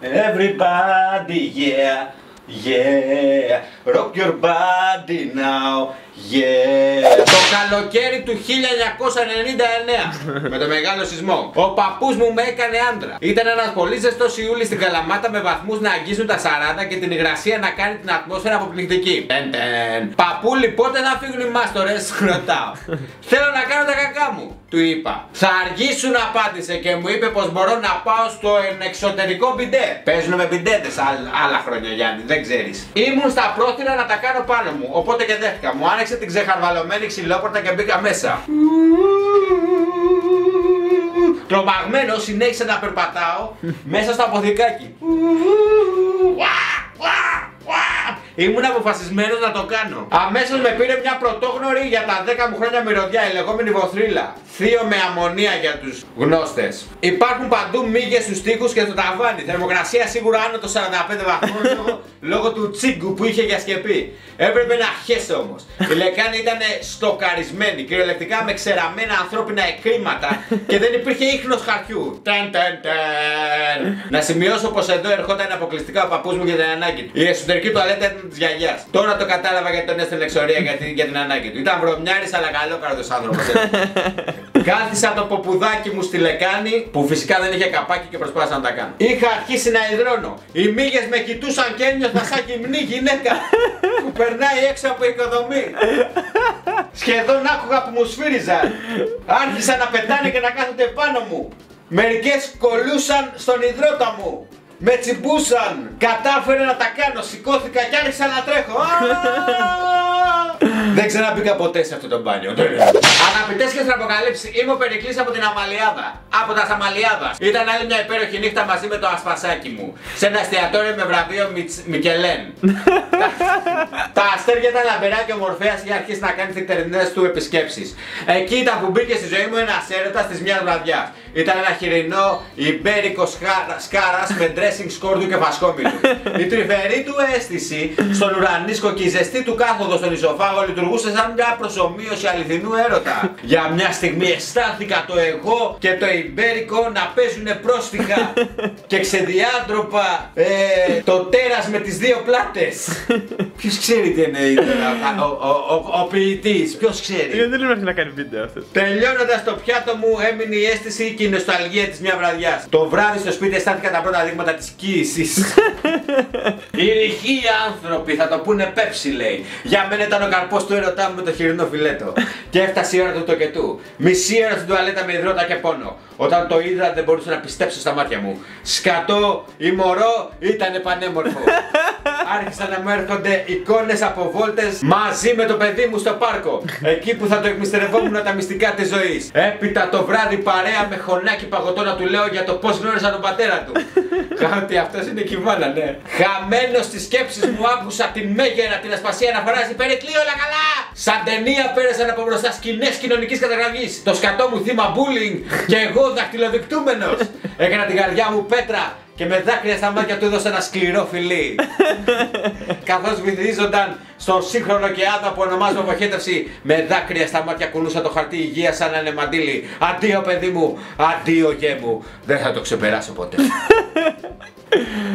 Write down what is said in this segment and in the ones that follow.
Everybody, yeah, yeah, rock your body now, yeah. Το καλοκαίρι του 1999, με το μεγάλο σεισμό, ο παππούς μου με έκανε άντρα. Ήταν ένας πολύ ζεστός Ιούλης στην Καλαμάτα με βαθμούς να αγγίζουν τα 40 και την υγρασία να κάνει την ατμόσφαιρα αποπληκτική. Τεν, τεν. Παππούλη, πότε να φύγουν οι μάστορες, ρωτάω. Θέλω να κάνω τα κακά μου, του είπα. Θα αργήσουν, απάντησε και μου είπε πως μπορώ να πάω στο εξωτερικό μπιντέ. Παίζουν με μπιντέτες άλλ- άλλα χρόνια, Γιάννη, δεν ξέρεις. Ήμουν στα πρόθυρα να τα κάνω πάνω μου, οπότε και δέχτηκα. Μου άνοιξε την ξεχαρβαλωμένη ξυλόπορτα και μπήκα μέσα. Τρομαγμένο συνέχισα να περπατάω μέσα στο αποθηκάκι. Ήμουν αποφασισμένος να το κάνω. Αμέσως με πήρε μια πρωτόγνωρη για τα 10 μου χρόνια μυρωδιά, η λεγόμενη βοθρίλα. Θείο με αμμονία για τους γνώστες. Υπάρχουν παντού μύγες στους τοίχους και στο ταβάνι. Θερμοκρασία σίγουρα άνω των 45 βαθμών λόγω, λόγω του τσίγκου που είχε για σκεπή. Έπρεπε να χέσει όμως. Η λεκάνη ήταν στοκαρισμένη, κυριολεκτικά με ξεραμένα ανθρώπινα εκκρήματα και δεν υπήρχε ίχνος χαρτιού. Ταν, ταν, ταν. Να σημειώσω πως εδώ ερχόταν αποκλειστικά ο παππούς μου για την ανάγκη του. Η εσωτερική τουαλέτα ήταν της γιαγιάς. Τώρα το κατάλαβα γιατί τον έστελνε εξορία για την, για την ανάγκη του. Ήταν βρωμιάρης αλλά καλό καρδό άνθρωπο. Κάθισα το ποπουδάκι μου στη λεκάνη που φυσικά δεν είχε καπάκι και προσπάθησα να τα κάνω. Είχα αρχίσει να υδρώνω. Οι μύγες με κοιτούσαν και ένιωθα σαν γυμνή γυναίκα που περνάει έξω από οικοδομή. Σχεδόν άκουγα που μου σφύριζαν. Άρχισαν να πετάνε και να κάθονται πάνω μου. Μερικές κολούσαν στον υδρότα μου. Με τσιμπούσαν. Κατάφερε να τα κάνω. Σηκώθηκα και άρχισα να τρέχω. Α! Δεν ξαναμπήκα ποτέ σε αυτό το μπάνιο. Αγαπητές και στραποκαλύψει, είμαι ο Περικλής από την Αμαλιάδα. Από τα Σαμαλιάδας. Ήταν άλλη μια υπέροχη νύχτα μαζί με το ασπασάκι μου. Σε ένα εστιατόριο με βραβείο Μιτς- Μικελέν. Τα- Τα αστέρια ήταν λαμπερά και ο Μορφέα είχε αρχίσει να κάνει τι νυχτερινέ του επισκέψεις. Εκεί ήταν που μπήκε στη ζωή μου ένας έρωτας της μιας βραδιάς. Ήταν ένα χοιρινό υπέρικο σκάρας με dressing σκόρδου και φασκόμηλου. Η τρυφερή του αίσθηση στον ουρανίσκο και η ζεστή του κάθοδο στον ισοφάγο λειτουργούσε σαν μια προσωμείωση αληθινού έρωτα. Για μια στιγμή αισθάνθηκα το εγώ και το υπέρικο να παίζουν πρόστιχα και ξεδιάντροπα ε, το τέρας με τις δύο πλάτες. Ποιος ξέρει τι εννοεί τώρα, ο, ο, ο, ο ποιητής, ποιος ξέρει. Ε, Δεν υπάρχει να κάνει βίντεο αυτός. Τελειώνοντας το πιάτο μου, έμεινε η αίσθηση και η νοσταλγία της μια βραδιάς. Το βράδυ στο σπίτι αισθάνθηκα τα πρώτα δείγματα της κοίησης. Οι ρηχοί άνθρωποι θα το πούνε πέψη, λέει. Για μένα ήταν ο καρπός του έρωτά μου με το χοιρινό φιλέτο. Και έφτασε η ώρα του τοκετού. Μισή ώρα στην τουαλέτα με υδρότα και πόνο. Όταν το είδα δεν μπορούσα να πιστέψω στα μάτια μου. Σκατό ή μωρό ήταν πανέμορφο. Άρχισαν να μου έρχονται εικόνες από βόλτες μαζί με το παιδί μου στο πάρκο. Εκεί που θα το εκμυστερευόμουν τα μυστικά της ζωής. Έπειτα το βράδυ παρέα με χωνάκι παγωτό να του λέω για το πώς γνώρισα τον πατέρα του. Ότι αυτός είναι και η μάνα, ναι. Χαμένος στις σκέψεις μου άκουσα την μέγερα την ασπασία να φωνάζει Περικλή όλα καλά! Σαν ταινία πέρασαν από μπροστά σκηνές κοινωνικής καταγραφής. Το σκατό μου θύμα bullying και εγώ δακτυλοδεικτούμενος. Έκανα την καρδιά μου πέτρα και με δάκρυα στα μάτια του έδωσα ένα σκληρό φιλί. Καθώς βυθίζονταν στον σύγχρονο και άδα που ονομάζω αποχέτευση, με δάκρυα στα μάτια κουνούσα το χαρτί υγείας σαν ένα μαντίλι. Αντίο, παιδί μου, αντίο, γέ μου. Δεν θα το ξεπεράσω ποτέ.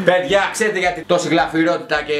Παιδιά, ξέρετε γιατί τόση γλαφυρότητα και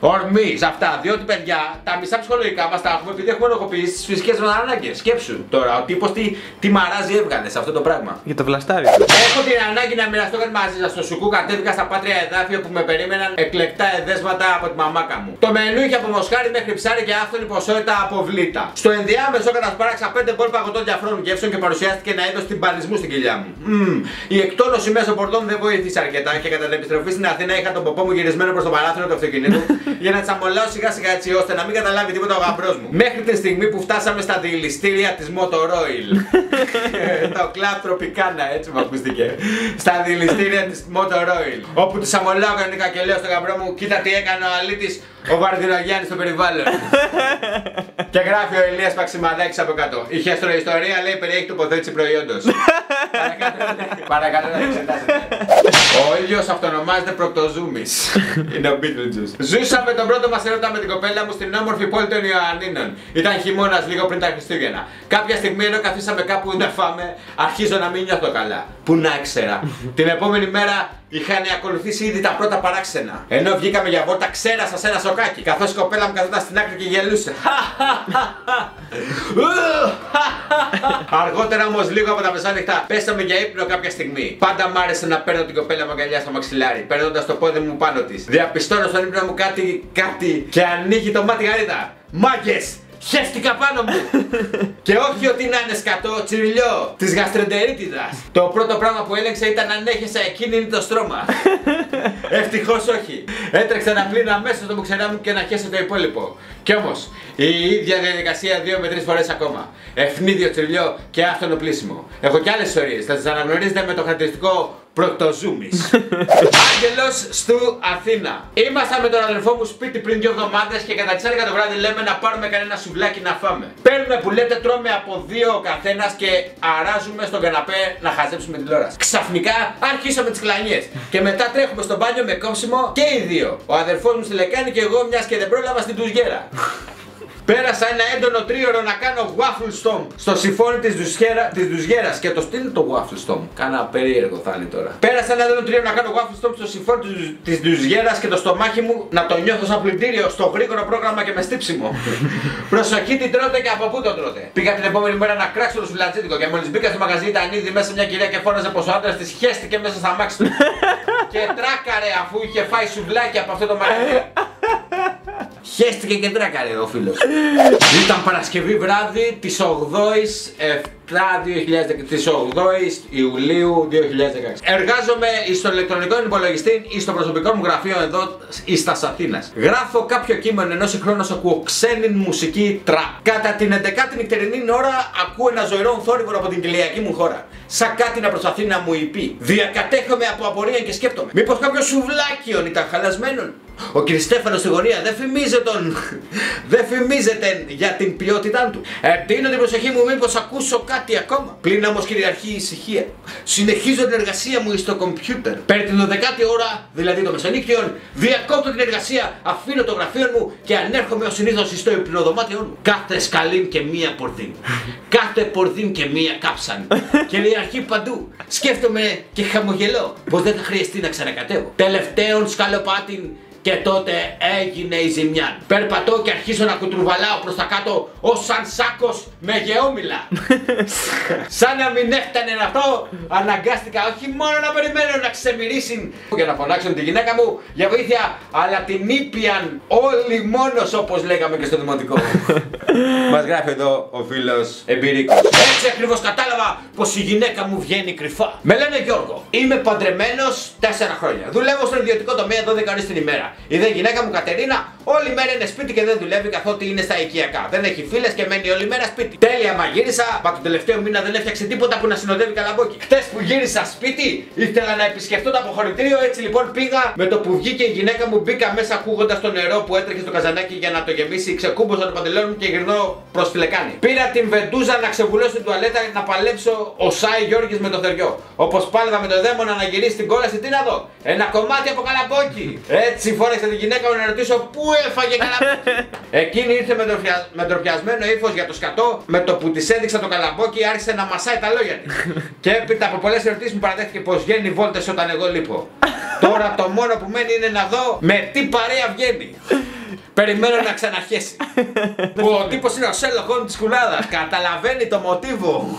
ορμής σε αυτά. Διότι, παιδιά, τα μισά ψυχολογικά μας τα έχουμε επειδή έχουμε ενοχοποιήσει τις φυσικές μας ανάγκες. Σκέψου τώρα, ο τύπος τι, τι μαράζει έβγαλε σε αυτό το πράγμα. Για το βλαστάρι. Έχω την ανάγκη να μοιραστώ κάτι μαζί σας. Στο σουκού κατέβηκα στα πάτρια εδάφια που με περίμεναν εκλεκτά εδέσματα από τη μαμάκα μου. Το μενού είχε από μοσχάρι μέχρι ψάρι και άφθονη ποσότητα από βλήτα. Στο ενδιάμεσο κατασπάραξα 5 μπολ παγωτών διαφρόνων γεύσεων και παρουσιάστηκε ένα είδος τυμπανισμού στην κοιλιά μου. Μμμ. Η εκτόνωση μέσω πορτών δεν βοήθησε αρκετά και κατά την επιστροφή στην Αθήνα είχα τον ποπό μου γυρισμένο προς το παράθυρο του αυτοκινήτου για να τσαμολάω σιγά σιγά έτσι ώστε να μην καταλάβει τίποτα ο γαμπρός μου. Μέχρι τη στιγμή που φτάσαμε στα διηληστήρια της Motoroil. το κλαμπ τροπικάνα, έτσι μου ακούστηκε. Στα διηληστήρια της Motoroil. Όπου τη αμολάω κανονικά και λέω στον γαμπρό μου, κοίτα τι έκανε ο αλήτης ο Βαρδινογιάννης στο περιβάλλον. και γράφει ο Ηλίας Παξιμαδάκης από κάτω. Η χεστροϊστορία λέει περιέχει τοποθέτηση προϊόντος. Παρακαλώ, Παρακαλώ να το εξετάσετε. Ο ήλιος αυτονομάζεται Προκτοζούμης. Είναι ο Beetlejuice. Ζούσαμε τον πρώτο μας έρωτα με την κοπέλα μου στην όμορφη πόλη των Ιωαννίνων. Ήταν χειμώνας λίγο πριν τα Χριστούγεννα. Κάποια στιγμή ενώ καθίσαμε κάπου να φάμε, αρχίζω να μην νιώθω καλά. Πού να ήξερα. την επόμενη μέρα είχαν ακολουθήσει ήδη τα πρώτα παράξενα. Ενώ βγήκαμε για βόλτα, ξέρασα σε ένα σοκάκι. Καθώς η κοπέλα μου καθόταν στην άκρη και γελούσε. Αργότερα όμως, λίγο από τα μεσάνυχτα, πέσαμε για ύπνο κάποια στιγμή. Πάντα μ' άρεσε να παίρνω την κοπέλα μου αγκαλιά στο μαξιλάρι, παίρνοντας το πόδι μου πάνω της. Διαπιστώνω στον ύπνο μου κάτι, κάτι και ανοίγει το μάτι γαρίδα. Μάγκες! Χέστηκα πάνω μου! και όχι ότι να είναι σκατό, τσιριλιό της γαστρεντερίτιδας. Το πρώτο πράγμα που έλεγξα ήταν αν έχεσαι εκείνη το στρώμα. Ευτυχώς όχι. Έτρεξα να πλύνω αμέσως το μπουξερά μου και να χέσω το υπόλοιπο. Κι όμως, η ίδια διαδικασία δύο με τρεις φορές ακόμα. Ευνίδιο τσιριλιό και άφθονο πλήσιμο. Έχω κι άλλες ιστορίες. Θα τι αναγνωρίζετε με το χαρακτηριστικό Πρωτοζούμης. Άγγελος στου Αθήνα. Ήμασταν με τον αδερφό μου σπίτι πριν δύο εβδομάδες και κατά τις 11 το βράδυ λέμε να πάρουμε κανένα σουβλάκι να φάμε. Παίρνουμε που λέτε τρώμε από δύο ο καθένας και αράζουμε στον καναπέ να χαζέψουμε την τηλεόραση. Ξαφνικά αρχίσαμε τις κλανιές. Και μετά τρέχουμε στο μπάνιο με κόψιμο και οι δύο. Ο αδερφό μου στη λεκάνη και εγώ μιας και δεν πρόλαβα στην τουζιέρα. Πέρασα ένα έντονο τρίωρο να κάνω waffle stomp στο συμφώνι της της Δουζιέρας και το στείλει το waffle stomp. Κάνα περίεργο θα είναι τώρα. Πέρασα ένα έντονο τρίωρο να κάνω waffle stomp στο συμφώνι της Δουζιέρας και το στομάχι μου να το νιώθω σαν πλυντήριο στο γρήγορο πρόγραμμα και με στύψιμο. Προσοχή τι τρώτε και από πού το τρώτε. Πήγα την επόμενη μέρα να κράξω το σουλατζίτικο και μόλις μπήκα στο μαγαζί ήταν ήδη μέσα μια κυρία και φώναζε πως ο άντρας της χέστηκε μέσα στα μάξι του. και τράκαρε αφού είχε φάει σουβλάκι από αυτό το μαγαζί. Χαίστηκε και τράκαρε ο φίλος. Ήταν Παρασκευή βράδυ της 8ης 7 της 8ης Ιουλίου 2016. Εργάζομαι στο ηλεκτρονικό υπολογιστή ή στο προσωπικό μου γραφείο εδώ στα Αθήνας. Γράφω κάποιο κείμενο ενώ συγχρόνως ακούω ξένη μουσική τρα. Κατά την 11η νυχτερινή ώρα ακούω ένα ζωηρό θόρυβο από την κοιλιακή μου χώρα. Σαν κάτι να προσπαθεί να μου υπεί. Διακατέχομαι από απορία και σκέπτομαι. Μήπως κάποιος σουβλάκιον ήταν χαλασμένο. Ο κ. Στέφανος στη γωνία δεν φημίζεται, δεν φημίζεται για την ποιότητά του. Ετείνω την προσοχή μου, μήπως ακούσω κάτι ακόμα. Πλην όμως κυριαρχεί η ησυχία. Συνεχίζω την εργασία μου στο κομπιούτερ. Περί την 12η ώρα, δηλαδή το μεσονύκτιον, διακόπτω την εργασία, αφήνω το γραφείο μου και ανέρχομαι ως συνήθως στο υπνοδωμάτιό μου. Κάθε σκαλίν και μία πορδίν. Κάθε πορδίν και μία κάψαν. Κυριαρχεί παντού. Σκέφτομαι και χαμογελώ πως δεν θα χρειαστεί να ξανακατεύω. Τελευταίον σκαλοπάτιν και τότε έγινε η ζημιά. Περπατώ και αρχίζω να κουτρουβαλάω προς τα κάτω ως σαν σάκος με γεώμηλα. σαν να μην έφτανε αυτό, αναγκάστηκα όχι μόνο να περιμένω να ξεμυρίσει για να φωνάξουν τη γυναίκα μου για βοήθεια, αλλά την ήπιαν όλοι μόνος όπως λέγαμε και στο δημοτικό. Μας γράφει εδώ ο φίλος εμπειρικός. Έτσι ακριβώς κατάλαβα πως η γυναίκα μου βγαίνει κρυφά. Με λένε Γιώργο, είμαι παντρεμένος 4 χρόνια. Δουλεύω στον ιδιωτικό τομέα 12 ώρες την ημέρα. Η δε γυναίκα μου Κατερίνα όλη μέρα είναι σπίτι και δεν δουλεύει καθότι είναι στα οικιακά. Δεν έχει φίλες και μένει όλη μέρα σπίτι. Τέλεια μαγείρισα, μα το τελευταίο μήνα δεν έφτιαξε τίποτα που να συνοδεύει καλαμπόκι. Χτες που γύρισα σπίτι ήθελα να επισκεφτώ το αποχωρητήριο έτσι λοιπόν πήγα με το που βγήκε η γυναίκα μου μπήκα μέσα ακούγοντας το νερό που έτρεχε στο καζανάκι για να το γεμίσει. Ξεκούμποσα το παντελόνι μου και γυρνώ προς φυλεκάνη. Πήρα την βεντούζα να ξεβουλώσω την τουαλέτα να παλέψω ο Σάι Γιώργης με το θεριό. Όπως πάλευα με το δαίμονα να γυρίσει την κόλαση, τι να δω. Ένα κομμάτι από καλαμπόκι. Έτσι φόρεξα την γυναίκα μου να ρωτήσω πού έφαγε καλαμπόκι. Εκείνη ήρθε με, τροπια... με τροπιασμένο ύφος για το σκατό. Με το που της έδειξα το καλαμπόκι άρχισε να μασάει τα λόγια της. και έπειτα από πολλές ερωτήσεις μου παραδέχτηκε πως βγαίνει βόλτες όταν εγώ λείπω. Τώρα το μόνο που μένει είναι να δω με τι παρέα βγαίνει. Περιμένω να ξαναχέσει. που ο τύπος είναι ο Σέλο Χόλμ της κουλάδα. Καταλαβαίνει το μοτίβο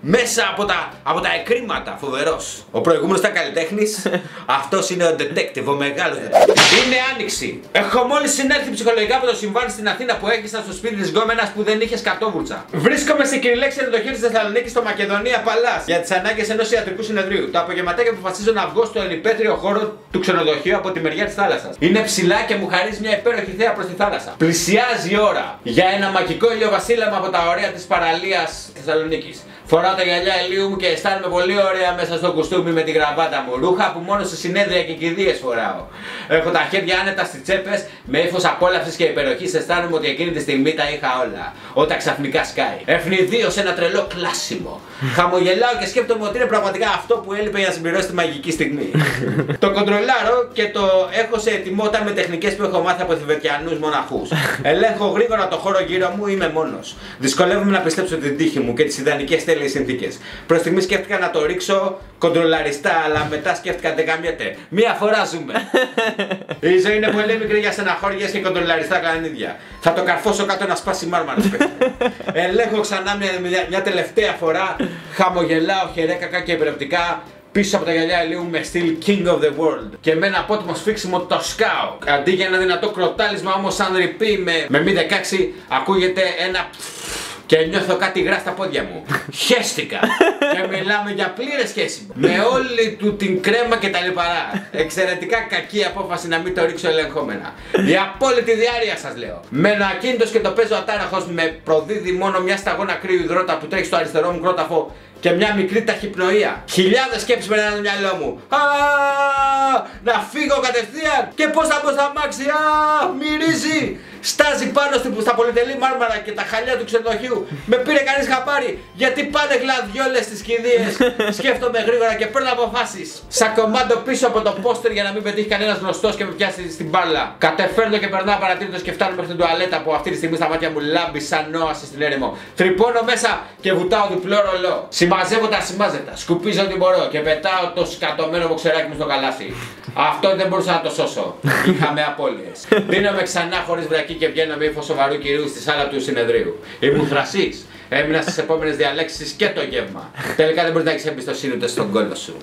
μέσα από τα, από τα εκρήματα. Φοβερός. Ο προηγούμενος ήταν καλλιτέχνης. Αυτός είναι ο detective, ο μεγάλος Είναι άνοιξη. Έχω μόλις συνέλθει ψυχολογικά από το συμβάν στην Αθήνα που έχισα στο σπίτι της γκόμενας που δεν είχε σκατόβουρτσα. Βρίσκομαι σε κυριλέξη ενδοχή της Θεσσαλονίκης στο Μακεδονία Παλάς για τις ανάγκες ενός ιατρικού συνεδρίου. Το απογευματάκι αποφασίζω να βγω στο ελιπέτριο χώρο του ξενοδοχείου από τη μεριά της θάλασσας. Είναι ψηλά και μου χαρίζει μια υπέροχη θέα προς τη θάλασσα. Πλησιάζει η ώρα για ένα μαγικό ηλιοβασίλεμα από τα ωραία της παραλίας Θεσσαλονίκης. Φοράω τα γυαλιά ηλίου μου και αισθάνομαι πολύ ωραία μέσα στο κουστούμι με τη γραβάτα μου. Ρούχα που μόνο σε συνέδρια και κηδείες φοράω. Έχω τα χέρια άνετα στις τσέπες, με ύφος απόλαυσης και υπεροχής αισθάνομαι ότι εκείνη τη στιγμή τα είχα όλα. Όταν ξαφνικά σκάει. Ευνηδίω ένα τρελό κλάσιμο. Χαμογελάω και σκέφτομαι ότι είναι πραγματικά αυτό που έλειπε για να συμπληρώσει τη μαγική στιγμή. το κοντρολάρω και το έχω σε ετοιμότητα με τεχνικές που έχω μάθει από Θηβετιανούς μοναχούς. Ελέγχω γρήγορα το χώρο γύρω μου, είμαι μόνος. Δυσκολεύομαι να πιστέψω την τύχη μου και τις ιδανικές τέλειες τέλειε συνθήκες. Προς στιγμή σκέφτηκα να το ρίξω κοντρολαριστά, αλλά μετά σκέφτηκα δεν καμιέται. Μία φορά ζούμε. Η ζωή είναι πολύ μικρή για στεναχώριες και κοντρολαριστά κανίδια. Θα το καρφώσω κάτω να σπάσει μάρμαρα. Ελέγχω ξανά μια, μια, μια τελευταία φορά. Χαμογελάω χερέκακα και επιρρεπτικά πίσω από τα γυαλιά ηλίου με στυλ King of the World. Και με ένα απότιμο σφίξιμο το σκάω. Αντί για ένα δυνατό κροτάλισμα όμως σαν ρηπή με, με μη 16 ακούγεται ένα και νιώθω κάτι γρά στα πόδια μου. Χέστηκα. και μιλάμε για πλήρες σχέση. Με όλη του την κρέμα και τα λιπαρά. Εξαιρετικά κακή απόφαση να μην το ρίξω ελεγχόμενα. Η απόλυτη διάρκεια σας λέω. Μένω ακίνητος και το παίζω ατάραχος με προδίδει μόνο μια σταγόνα κρύου υδρότα που τρέχει στο αριστερό μου κρόταφο και μια μικρή ταχυπνοεία. Χιλιάδες σκέψεις περνάνε στο μυαλό μου. Α, να φύγω κατευθείαν και πώς θα μπω στα μάξι. Α, μυρίζει. Στάζει πάνω στα πολυτελή μάρμαρα και τα χαλιά του ξενοδοχείου. Με πήρε κανείς χαπάρι γιατί πάνε γλαδιόλε στι κηδείες. Σκέφτομαι γρήγορα και παίρνω αποφάσεις. Σαν κομμάτι πίσω από το πόστερ για να μην πετύχει κανένας γνωστός και με πιάσει στην μπάλα. Κατεφέρνω και περνάω παρατήρητος και φτάνω μέχρι την τουαλέτα που αυτή τη στιγμή στα μάτια μου λάμπει σαν νόαση στην έρημο. Τρυπώνω μέσα και βουτάω διπλό ρολό. Συμμαζεύω τα σημάζετα. Σκουπίζω ό,τι μπορώ και πετάω το σκατωμένο μποξεράκι μου στο καλάθι. Αυτό δεν μπορούσα να το σώσω. Είχαμε απώλειες. Δίνομαι ξανά χωρίς βρακή και βγαίνω με ύφος σοβαρού κυρίου στη σάλα του συνεδρίου. Ήμουν θρασής. Έμεινα στις επόμενες διαλέξεις και το γεύμα. Τελικά δεν μπορείς να έχεις εμπιστοσύνη ούτε στον κόλλο σου.